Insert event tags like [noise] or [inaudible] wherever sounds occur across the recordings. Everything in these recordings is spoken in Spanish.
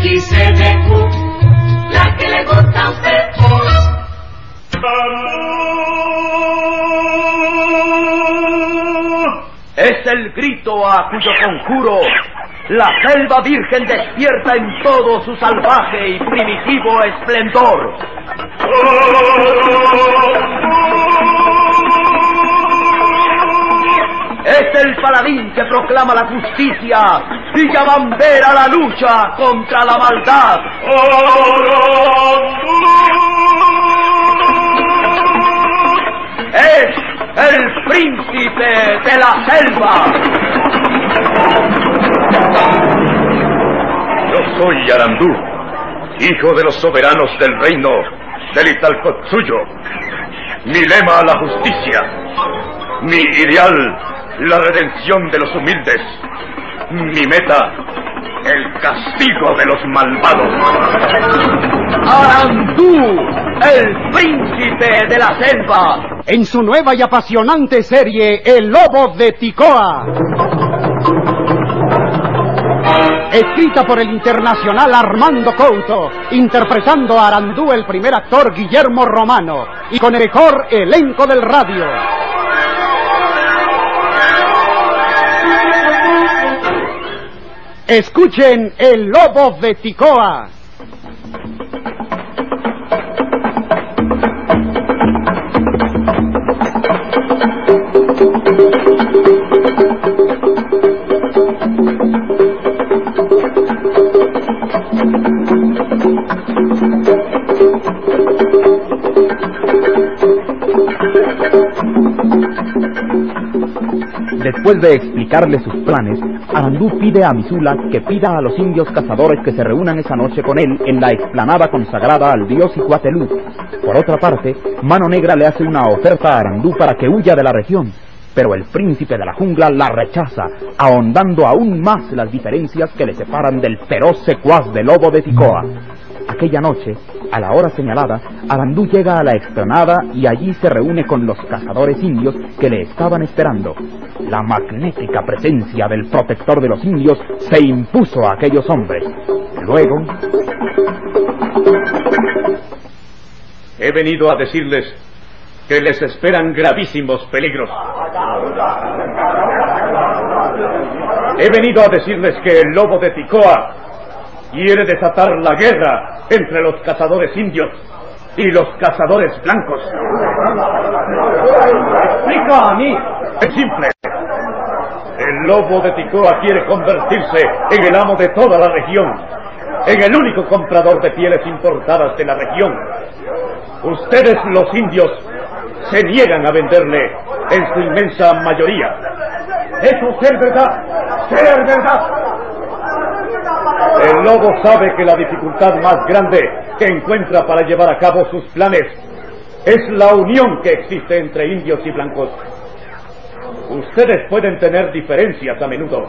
XDQ, la que le gusta a usted. Es el grito a cuyo conjuro la selva virgen despierta en todo su salvaje y primitivo esplendor. Es el paladín que proclama la justicia y bandera la lucha contra la maldad. Es el príncipe de la selva. Yo soy Arandú, hijo de los soberanos del reino del Italcotsuyo. Mi lema, la justicia. Mi ideal, la redención de los humildes. Mi meta, el castigo de los malvados. Arandú, el príncipe de la selva. En su nueva y apasionante serie, El Lobo de Ticoa. Escrita por el internacional Armando Couto, interpretando a Arandú el primer actor Guillermo Romano y con el mejor elenco del radio. Escuchen El Lobo de Ticoa. Después de explicarle sus planes, Arandú pide a Misula que pida a los indios cazadores que se reúnan esa noche con él en la explanada consagrada al dios Icuatelú. Por otra parte, Mano Negra le hace una oferta a Arandú para que huya de la región, pero el príncipe de la jungla la rechaza, ahondando aún más las diferencias que le separan del feroz secuaz de lobo de Ticoa. Aquella noche, a la hora señalada, Arandú llega a la explanada y allí se reúne con los cazadores indios que le estaban esperando. La magnética presencia del protector de los indios se impuso a aquellos hombres. Luego... He venido a decirles que les esperan gravísimos peligros. He venido a decirles que el lobo de Ticoa quiere desatar la guerra entre los cazadores indios y los cazadores blancos. Explica a mí. Es simple. El lobo de Ticoa quiere convertirse en el amo de toda la región, en el único comprador de pieles importadas de la región. Ustedes, los indios, se niegan a venderle en su inmensa mayoría. Eso ser verdad, ser verdad. El lobo sabe que la dificultad más grande que encuentra para llevar a cabo sus planes es la unión que existe entre indios y blancos. Ustedes pueden tener diferencias a menudo,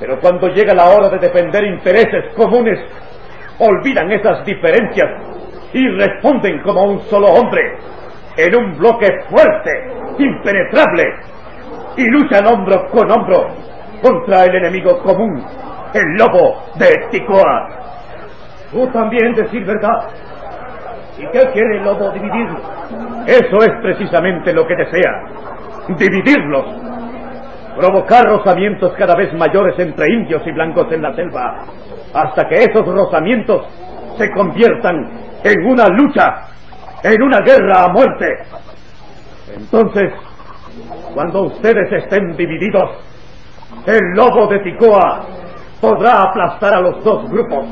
pero cuando llega la hora de defender intereses comunes, olvidan esas diferencias y responden como un solo hombre, en un bloque fuerte, impenetrable, y luchan hombro con hombro contra el enemigo común, el lobo de Ticoa. Tú también decir verdad. ¿Y qué quiere el lobo dividirlos? Eso es precisamente lo que desea. Dividirlos. Provocar rozamientos cada vez mayores entre indios y blancos en la selva. Hasta que esos rozamientos se conviertan en una lucha, en una guerra a muerte. Entonces, cuando ustedes estén divididos, el lobo de Ticoa podrá aplastar a los dos grupos,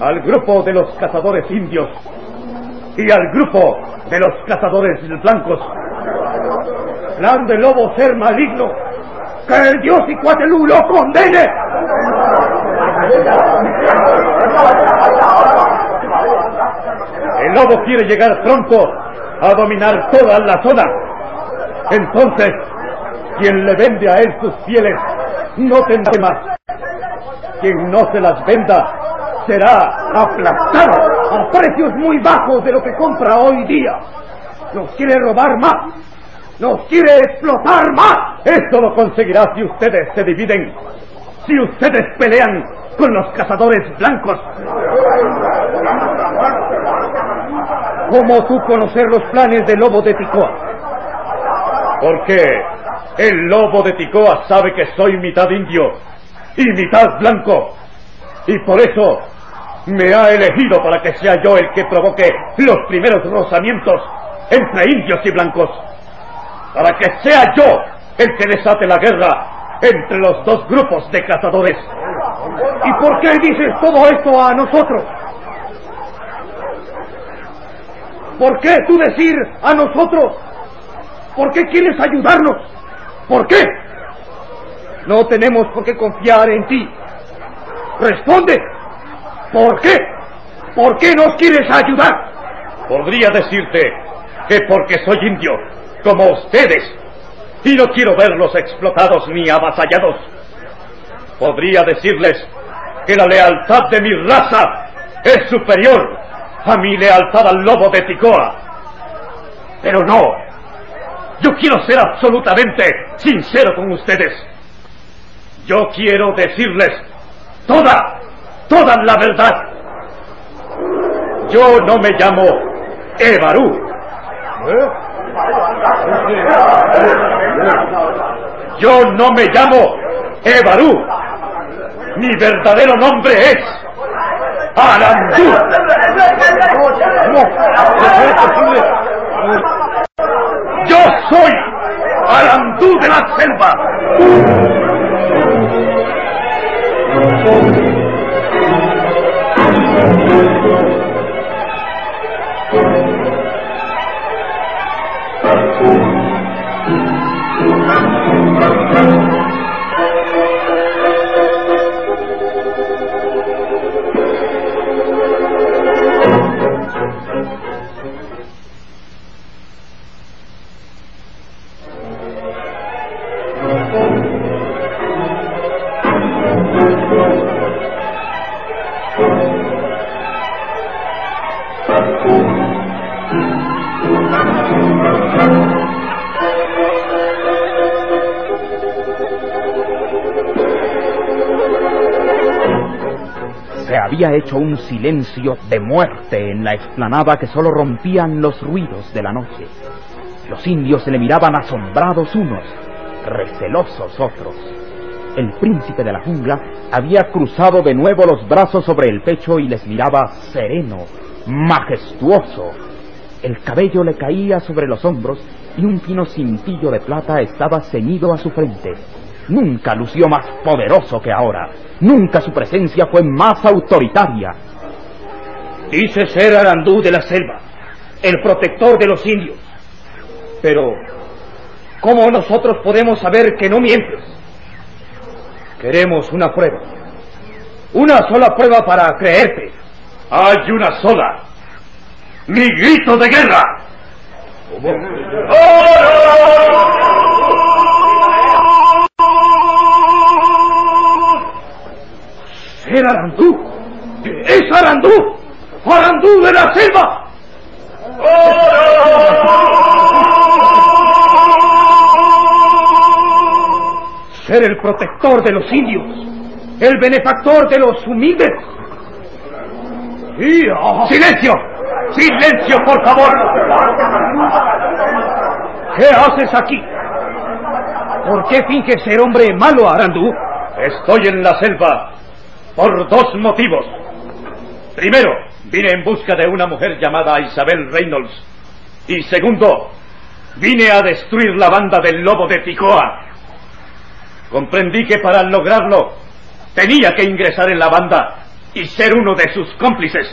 al grupo de los cazadores indios y al grupo de los cazadores blancos. Plan del lobo ser maligno, que el dios Icuatelú lo condene. El lobo quiere llegar pronto a dominar toda la zona. Entonces, quien le vende a él sus pieles no tendrá más. Quien no se las venda será aplastado a precios muy bajos de lo que compra hoy día. Nos quiere robar más. Nos quiere explotar más. Esto lo conseguirá si ustedes se dividen. Si ustedes pelean con los cazadores blancos. ¿Cómo tú conocer los planes del lobo de Ticoa? Porque el lobo de Ticoa sabe que soy mitad indio y mitad blanco. Y por eso me ha elegido para que sea yo el que provoque los primeros rozamientos entre indios y blancos. Para que sea yo el que desate la guerra entre los dos grupos de cazadores. ¿Y por qué dices todo esto a nosotros? ¿Por qué tú decir a nosotros? ¿Por qué quieres ayudarnos? ¿Por qué? No tenemos por qué confiar en ti. Responde. ¿Por qué? ¿Por qué nos quieres ayudar? Podría decirte que porque soy indio, como ustedes, y no quiero verlos explotados ni avasallados. Podría decirles que la lealtad de mi raza es superior a mi lealtad al lobo de Ticoa. Pero no, yo quiero ser absolutamente sincero con ustedes. Yo quiero decirles toda, toda la verdad. Yo no me llamo Evarú. Yo no me llamo Evarú. Mi verdadero nombre es Arandú. Yo soy Arandú de la selva. Se había hecho un silencio de muerte en la explanada que solo rompían los ruidos de la noche. Los indios se le miraban asombrados unos, recelosos otros. El príncipe de la jungla había cruzado de nuevo los brazos sobre el pecho y les miraba sereno, majestuoso. El cabello le caía sobre los hombros y un fino cintillo de plata estaba ceñido a su frente. Nunca lució más poderoso que ahora. Nunca su presencia fue más autoritaria. Dice ser Arandú de la selva, el protector de los indios. Pero, ¿cómo nosotros podemos saber que no mientes? Queremos una prueba. Una sola prueba para creerte. Hay una sola. Mi grito de guerra. ¡Ser Arandú! ¡Es Arandú! ¡Arandú de la selva! Ser el protector de los indios, el benefactor de los humildes. ¡Silencio! ¡Silencio, por favor! ¿Qué haces aquí? ¿Por qué finges ser hombre malo, Arandú? Estoy en la selva por dos motivos. Primero, vine en busca de una mujer llamada Isabel Reynolds. Y segundo, vine a destruir la banda del lobo de Ticoa. Comprendí que para lograrlo tenía que ingresar en la banda y ser uno de sus cómplices.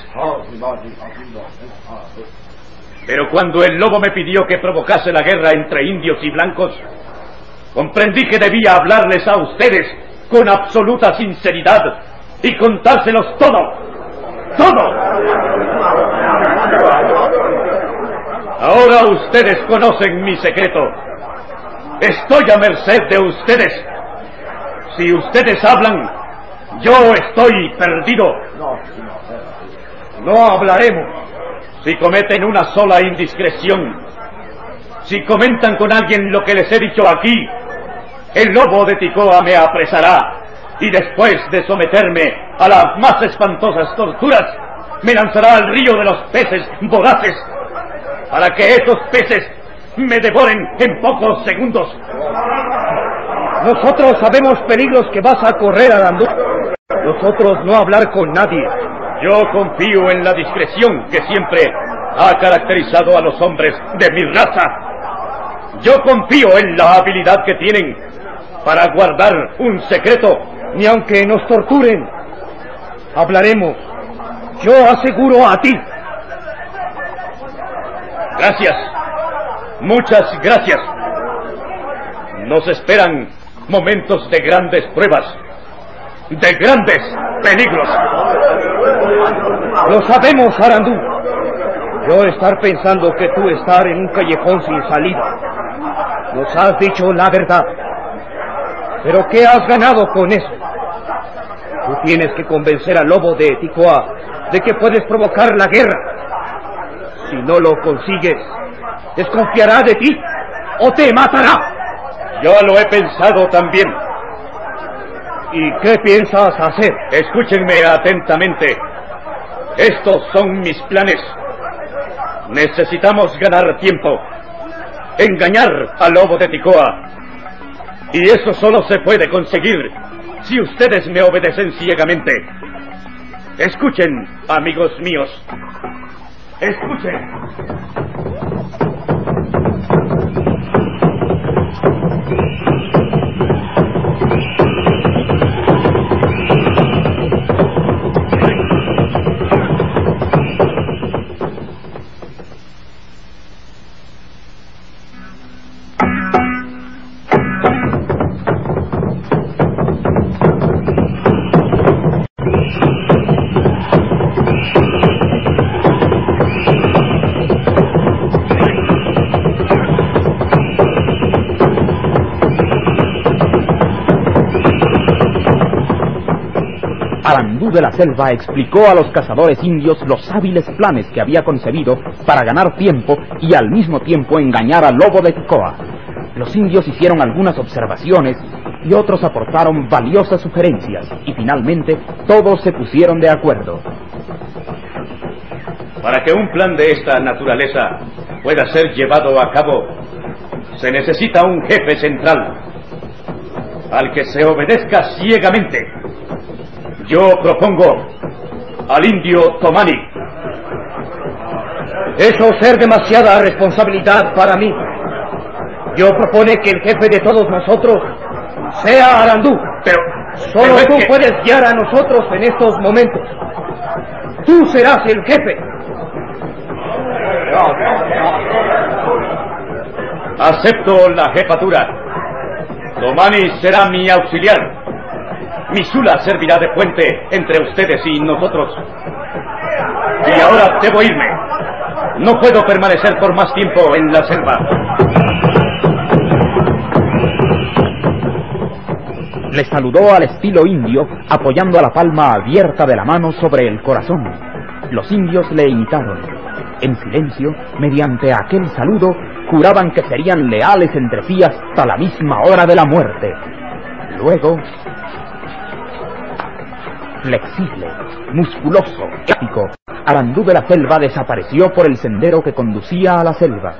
Pero cuando el lobo me pidió que provocase la guerra entre indios y blancos, comprendí que debía hablarles a ustedes con absoluta sinceridad y contárselos todo. Todo. Ahora ustedes conocen mi secreto. Estoy a merced de ustedes. Si ustedes hablan, yo estoy perdido. No hablaremos. Si cometen una sola indiscreción, si comentan con alguien lo que les he dicho aquí, el lobo de Ticoa me apresará y después de someterme a las más espantosas torturas, me lanzará al río de los peces voraces para que esos peces me devoren en pocos segundos. Nosotros sabemos peligros que vas a correr, Arandú. Nosotros no hablar con nadie. Yo confío en la discreción que siempre ha caracterizado a los hombres de mi raza. Yo confío en la habilidad que tienen para guardar un secreto. Ni aunque nos torturen, hablaremos. Yo aseguro a ti. Gracias. Muchas gracias. Nos esperan momentos de grandes pruebas, de grandes peligros. Lo sabemos, Arandú. Yo estar pensando que tú estar en un callejón sin salida. Nos has dicho la verdad. Pero ¿qué has ganado con eso? Tú tienes que convencer al lobo de Ticoa de que puedes provocar la guerra. Si no lo consigues, desconfiará de ti o te matará. Yo lo he pensado también. ¿Y qué piensas hacer? Escúchenme atentamente. Estos son mis planes. Necesitamos ganar tiempo. Engañar al lobo de Ticoa. Y eso solo se puede conseguir si ustedes me obedecen ciegamente. Escuchen, amigos míos. Escuchen. De la Selva explicó a los cazadores indios los hábiles planes que había concebido para ganar tiempo y al mismo tiempo engañar al lobo de Ticoa. Los indios hicieron algunas observaciones y otros aportaron valiosas sugerencias y finalmente todos se pusieron de acuerdo. Para que un plan de esta naturaleza pueda ser llevado a cabo, se necesita un jefe central al que se obedezca ciegamente. Yo propongo al indio Tomani. Eso ser demasiada responsabilidad para mí. Yo propone que el jefe de todos nosotros sea Arandú. Pero Solo pero tú que- puedes guiar a nosotros en estos momentos. Tú serás el jefe. Acepto la jefatura. Tomani será mi auxiliar. Mi sula servirá de puente entre ustedes y nosotros. Y ahora debo irme. No puedo permanecer por más tiempo en la selva. Le saludó al estilo indio, apoyando a la palma abierta de la mano sobre el corazón. Los indios le imitaron. En silencio, mediante aquel saludo, juraban que serían leales entre sí hasta la misma hora de la muerte. Luego, flexible, musculoso, épico, Arandú de la Selva desapareció por el sendero que conducía a la selva.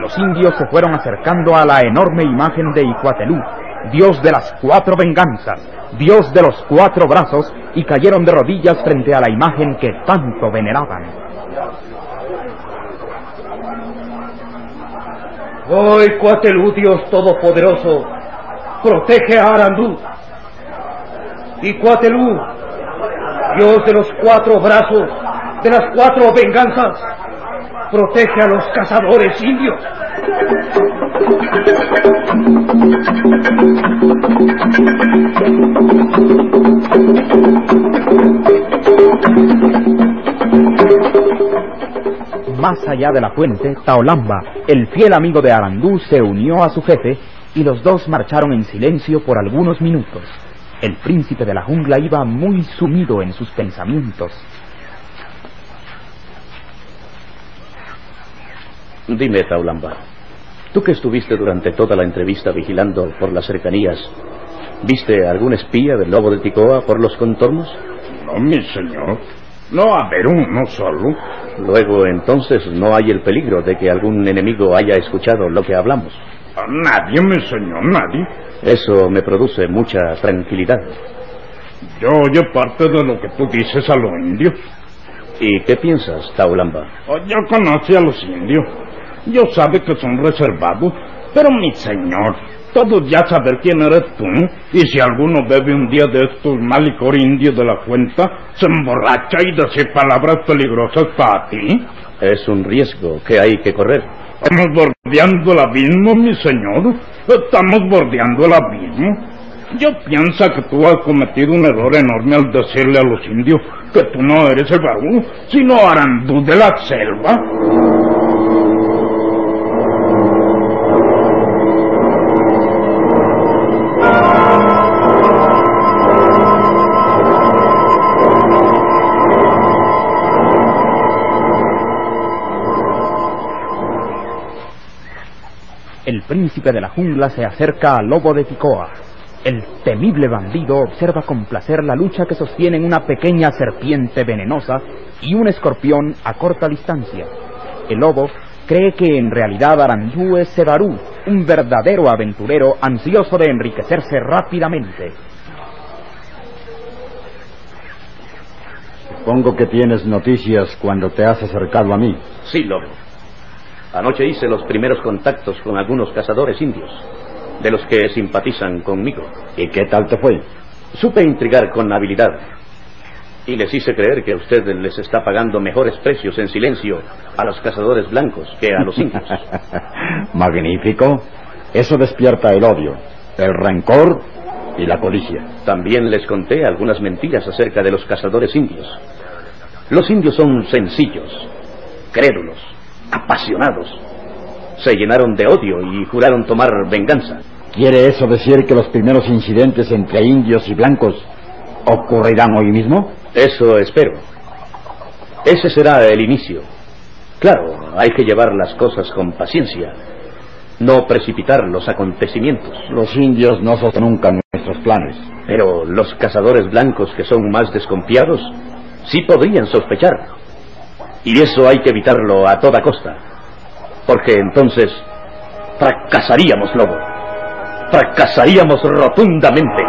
Los indios se fueron acercando a la enorme imagen de Icuatelú, dios de las cuatro venganzas, dios de los cuatro brazos, y cayeron de rodillas frente a la imagen que tanto veneraban. Hoy, Cuatelú, Dios Todopoderoso, protege a Arandú. Y Cuatelú, Dios de los cuatro brazos, de las cuatro venganzas, protege a los cazadores indios. Más allá de la fuente, Taolamba, el fiel amigo de Arandú, se unió a su jefe y los dos marcharon en silencio por algunos minutos. El príncipe de la jungla iba muy sumido en sus pensamientos. Dime, Taulamba, Tú que estuviste durante toda la entrevista vigilando por las cercanías, ¿viste algún espía del lobo de Ticoa por los contornos? No, mi señor. No haber uno solo. Luego, entonces, no hay el peligro de que algún enemigo haya escuchado lo que hablamos. A nadie, mi señor, nadie. Eso me produce mucha tranquilidad. Yo oye parte de lo que tú dices a los indios. ¿Y qué piensas, Taulamba? Oh, Yo conocí a los indios. Yo sabe que son reservados. Pero, mi señor, todos ya saber quién eres tú. Y si alguno bebe un día de estos mal licor indio de la cuenta, se emborracha y dice palabras peligrosas para ti. Es un riesgo que hay que correr. Estamos bordeando el abismo, mi señor. Estamos bordeando el abismo. Yo pienso que tú has cometido un error enorme al decirle a los indios que tú no eres el barú, sino Arandú de la selva. El príncipe de la jungla se acerca al lobo de Ticoa. El temible bandido observa con placer la lucha que sostienen una pequeña serpiente venenosa y un escorpión a corta distancia. El lobo cree que en realidad Arandú es Sebarú, un verdadero aventurero ansioso de enriquecerse rápidamente. Supongo que tienes noticias cuando te has acercado a mí. Sí, lobo. Anoche hice los primeros contactos con algunos cazadores indios, de los que simpatizan conmigo. ¿Y qué tal te fue? Supe intrigar con habilidad y les hice creer que usted les está pagando mejores precios en silencio a los cazadores blancos que a los indios. [laughs] Magnífico. Eso despierta el odio, el rencor y la codicia. También les conté algunas mentiras acerca de los cazadores indios. Los indios son sencillos, crédulos, apasionados. Se llenaron de odio y juraron tomar venganza. ¿Quiere eso decir que los primeros incidentes entre indios y blancos ocurrirán hoy mismo? Eso espero. Ese será el inicio. Claro, hay que llevar las cosas con paciencia, no precipitar los acontecimientos. Los indios no son nunca nuestros planes. Pero los cazadores blancos que son más desconfiados sí podrían sospechar. Y eso hay que evitarlo a toda costa. Porque entonces fracasaríamos, Lobo. Fracasaríamos rotundamente.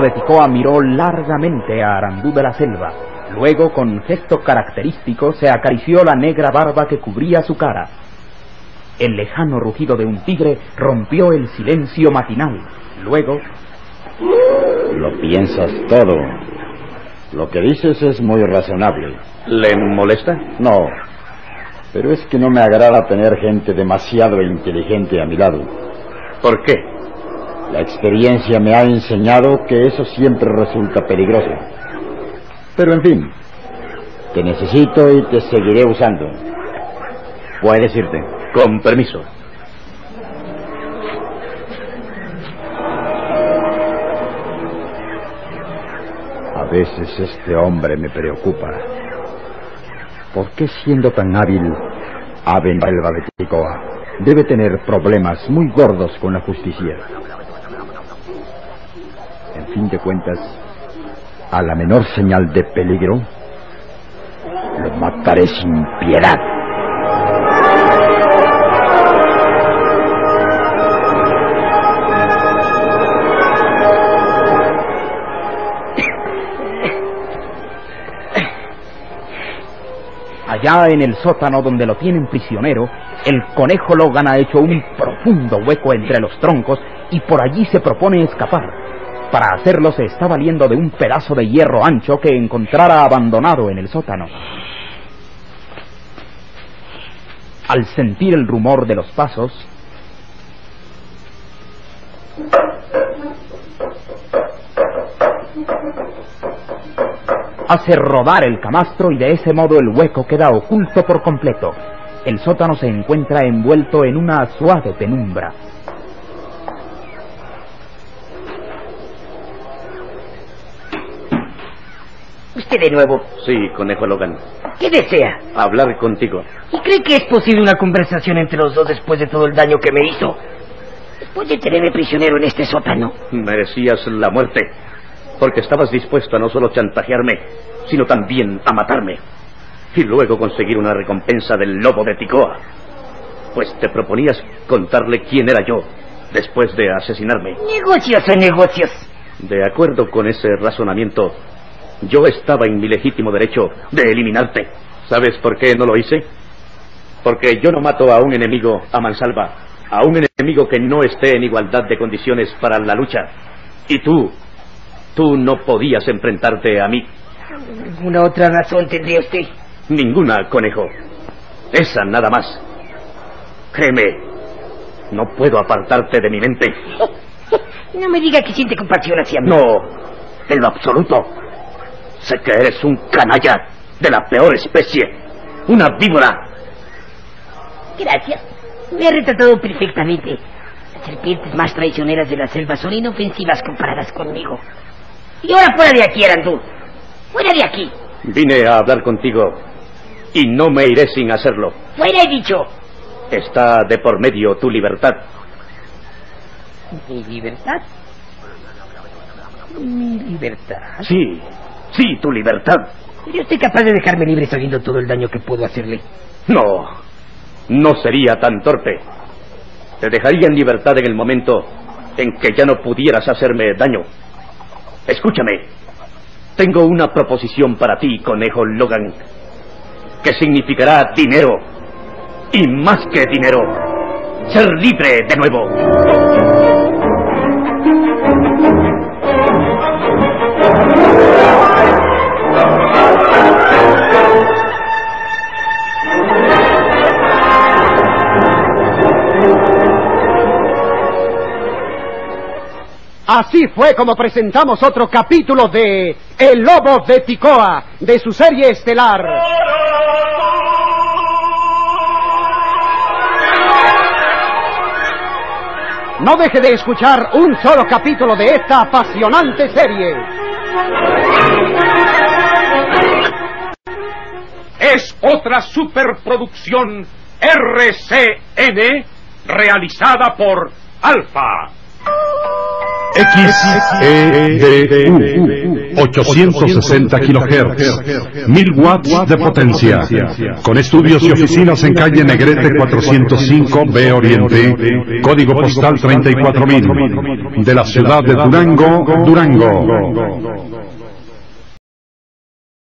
De Ticoa miró largamente a Arandú de la selva. Luego, con gesto característico, se acarició la negra barba que cubría su cara. El lejano rugido de un tigre rompió el silencio matinal. Luego, Lo piensas todo. Lo que dices es muy razonable. ¿Le molesta? No. Pero es que no me agrada tener gente demasiado inteligente a mi lado. ¿Por qué? La experiencia me ha enseñado que eso siempre resulta peligroso. Pero en fin, te necesito y te seguiré usando. Puedes irte. Con permiso. A veces este hombre me preocupa. ¿Por qué siendo tan hábil, Aben Elba de debe tener problemas muy gordos con la justicia? Fin de cuentas, a la menor señal de peligro, lo mataré sin piedad. allá en el sótano donde lo tienen prisionero, el conejo Logan ha hecho un profundo hueco entre los troncos y por allí se propone escapar. Para hacerlo se está valiendo de un pedazo de hierro ancho que encontrara abandonado en el sótano. Al sentir el rumor de los pasos, hace rodar el camastro y de ese modo el hueco queda oculto por completo. El sótano se encuentra envuelto en una suave penumbra. De nuevo. Sí, conejo Logan. ¿Qué desea? Hablar contigo. ¿Y cree que es posible una conversación entre los dos después de todo el daño que me hizo? Después de tenerme prisionero en este sótano. Merecías la muerte. Porque estabas dispuesto a no solo chantajearme, sino también a matarme. Y luego conseguir una recompensa del lobo de Ticoa. Pues te proponías contarle quién era yo después de asesinarme. Negocios son negocios. De acuerdo con ese razonamiento, yo estaba en mi legítimo derecho de eliminarte. ¿Sabes por qué no lo hice? Porque yo no mato a un enemigo a mansalva, a un enemigo que no esté en igualdad de condiciones para la lucha. Y tú, tú no podías enfrentarte a mí. ¿Una otra razón tendría usted? Ninguna, conejo. Esa nada más. Créeme, no puedo apartarte de mi mente. [laughs] No me diga que siente compasión hacia mí. No, en lo absoluto. Sé que eres un canalla de la peor especie. Una víbora. Gracias. Me ha retratado perfectamente. Las serpientes más traicioneras de la selva son inofensivas comparadas conmigo. Y ahora fuera de aquí, Arandú. Fuera de aquí. Vine a hablar contigo y no me iré sin hacerlo. Fuera he dicho. Está de por medio tu libertad. ¿Mi libertad? ¿Mi libertad? Sí, sí, tu libertad. ¿Yo estoy capaz de dejarme libre sabiendo todo el daño que puedo hacerle? No, no sería tan torpe. Te dejaría en libertad en el momento en que ya no pudieras hacerme daño. Escúchame. Tengo una proposición para ti, conejo Logan, que significará dinero. Y más que dinero, ser libre de nuevo. Así fue como presentamos otro capítulo de El Lobo de Ticoa, de su serie estelar. No deje de escuchar un solo capítulo de esta apasionante serie. Es otra superproducción RCN realizada por Alfa. XEDU 860 kHz 1000 watts de potencia con estudios y oficinas en calle Negrete 405 B Oriente código postal 34000 de la ciudad de Durango Durango